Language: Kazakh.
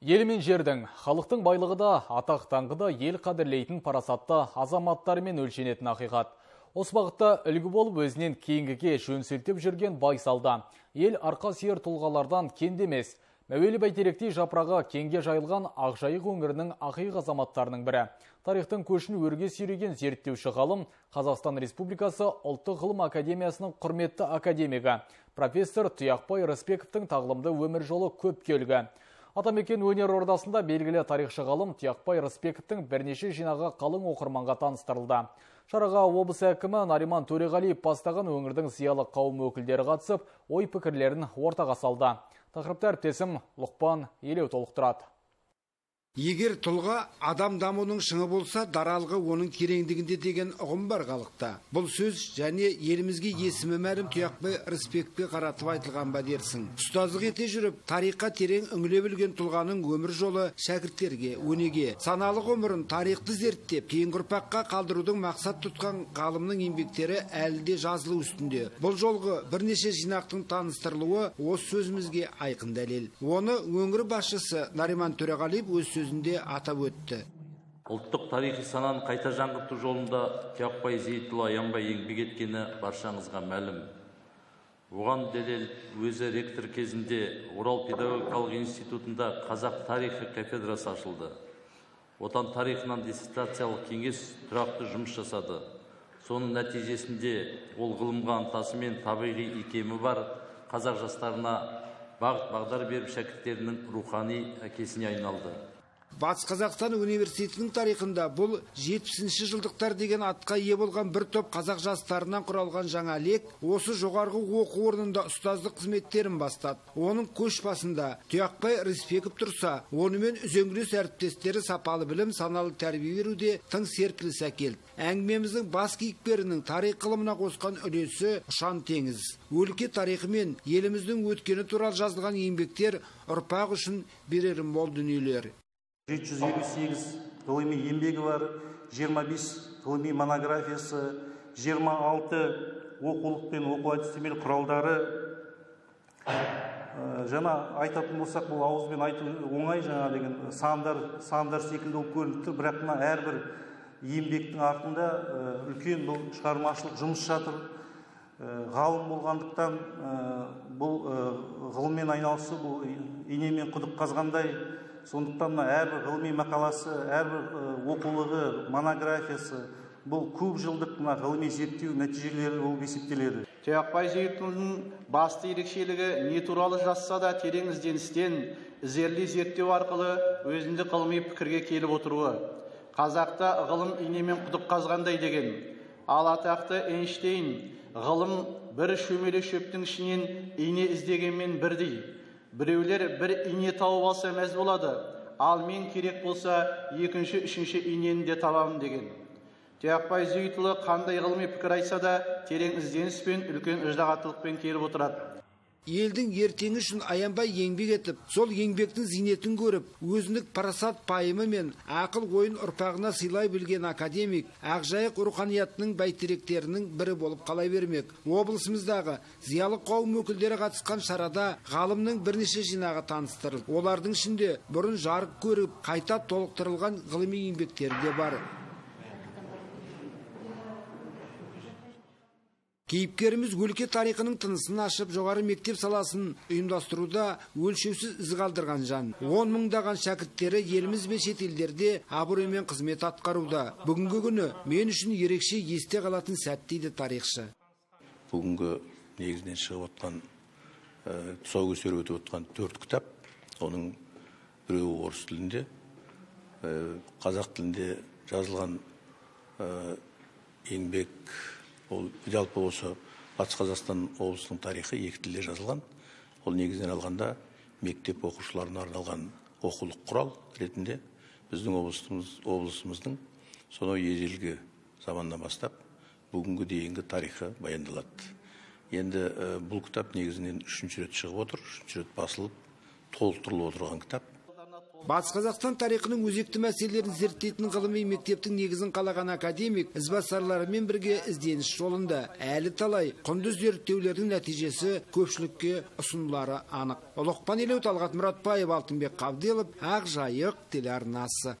Ел мен жердің, халықтың байлығы да, атақ таңғы да ел қадірлейтін парасатты азаматтарымен өлшенетін ақиқат. Осы бағытта үлгі болып өзінен кейінгіге жөн сілтеп жүрген байсалда. Ел арқа сүйер тұлғалардан кенде емес. Мәуелі бәйтеректей жапырағы кеңге жайылған Ақжайық өңірінің ақиық азаматтарының бірі. Тарихтың көшін өрге сүйреген зерттеуші ғалым Қазақстан Республикасы ұлттық ғылым академиясының құрметті академигі профессор Тұяқбай Рыспековтың тағылымды өмір жолы көп келгі. Атамекен өнер ордасында белгілі тарихшы ғалым Тұяқбай Рыспековтің бірнеше жинағы қалың оқырманға таныстырылды. Шараға облыс әкімі Нариман Төреғалиев бастаған өңірдің зиялы қауым өкілдері қатысып, ой пікірлерін ортаға салды. Тақырыпты әріптесім Лұқпан Елеу толықтырады. Егер тұлға адам дамуының шыңы болса, даралығы оның тереңдігінде деген ұғым бар халықта. Бұл сөз және елімізге есімі мәлім Тұяқбай Рысбекке қаратып айтылған ба дерсің. Ұстаздық ете жүріп, тарихқа терең үңіле білген тұлғаның өмір жолы шәкірттерге, өнеге, саналы ғұмырын тарихты зерттеп, кейінгі ұрпаққа қалдырудың мақсат тұтқан ғалымның еңбектері әлі де жазылу үстінде. Бұл жолғы бірнеше жинақтың таныстырылуы осы сөзімізге айқын дәлел. Оны өңір басшысы Нариман Төреғалиев өз сөзінде атап өтті. Ұлттық тарихи сананы қайта жаңғырту жолында тұяқбай зейітұлы аянбай еңбек еткені баршаңызға мәлім. Оған дәлел өзі ректор кезінде орал педагогикалық институтында қазақ тарихы кафедрасы ашылды. Отан тарихынан диссертациялық кеңес тұрақты жұмыс жасады. Соның нәтижесінде ол ғылымға ынтасы мен табиғи икемі бар қазақ жастарына бағыт бағдар беріп шәкірттерінің рухани әкесіне айналды. Батыс Қазақстан университетінің тарихында бұл 70-ші жылдықтар деген атқа ие болған бір топ қазақ жастарынан құралған жаңа лек осы жоғарғы оқу орнында ұстаздық қызметтерін бастады. Оның көш басында Тұяқбай Рыспеков тұрса, онымен үзеңгілес әріптестері сапалы білім, саналы тәрбие беруде тың серпіліс әкелді. Әңгімеміздің бас кейіпкерінің тарих ғылымына қосқан үлесі ұшан теңіз. Өлке тарихы мен еліміздің өткені туралы жазылған еңбектер ұрпақ үшін берерім мол дүниелер. 758 ғылыми еңбегі бар 25 ғылыми монографиясы 26 оқулық пен оқу әдістемелік құралдары. Жаңа айтатын болсақ бұл ауызбен айту оңай жаңа деген сандар сандар секілді болып көрініп тұр бірақ мына әрбір еңбектің артында үлкен бұл шығармашылық жұмыс жатыр. Ғалым болғандықтан бұл ғылыммен айналысу бұл ине мен құдық қазғандай сондықтан мына әрбір ғылыми мақаласы әрбір оқулығы монографиясы бұл көп жылдық мына ғылыми зерттеу нәтижелері болып есептеледі. Тұяқбай зейітұлының басты ерекшелігі не туралы жазса да терең ізденістен ізерлі зерттеу арқылы өзіндік ғылыми пікірге келіп отыруы. Қазақта ғылым инемен құдық қазғандай деген. Ал атақты эйнштейн ғылым бір шөмеле шөптің ішінен ине іздегенмен бірдей біреулер бір ине тауып алса мәз болады. Ал мен керек болса екінші үшінші инені де табамын деген. Тұяқбай зейтұлы қандай ғылыми пікір айтса да терең ізденіс пен үлкен ыждағаттылықпен келіп отырады. Елдің ертеңі үшін аянбай еңбек етіп сол еңбектің зейнетін көріп өзіндік парасат пайымы мен ақыл ойын ұрпағына сыйлай білген академик ақжайық руханиятының бәйтеректерінің бірі болып қала бермек? Облысымыздағы зиялы қауым өкілдері қатысқан шарада ғалымның бірнеше жинағы таныстырылды олардың ішінде бұрын жарық көріп қайта толықтырылған ғылыми еңбектері де бар. Кейіпкеріміз өлке тарихының тынысын ашып, жоғары мектеп саласын ұйымдастыруда өлшеусіз із қалдырған жан. Он мыңдаған шәкірттері еліміз бен шетелдерде абыроймен қызмет атқаруда. Бүгінгі күні мен үшін ерекше есте қалатын сәт дейді тарихшы. Бүгінгі негізінен шығып отқан тұсау кесер өтіп отқан төрт кітап, оның біреуі орыс тілінде, қазақ тілінде жазылған еңбек ол жалпы осы батыс қазақстан облысының тарихы екі тілде жазылған. Ол негізінен алғанда мектеп оқушыларына арналған оқулық құрал ретінде біздің облысымыз облысымыздың сонау ежелгі заманнан бастап бүгінгі дейінгі тарихы баяндалады. Енді бұл кітап негізінен үшінші рет шығып отыр үшінші рет басылып толықтырылып отырған кітап. Батыс қазақстан тарихының өзекті мәселелерін зерттейтін ғылыми мектептің негізін қалаған академик ізбасарларымен бірге ізденіс жолында. Әлі талай құнды зерттеулердің нәтижесі көпшілікке ұсынылары анық. Ұлықпан елеу талғат мұратбаев алтынбек қабделов ақ жайық телеарнасы.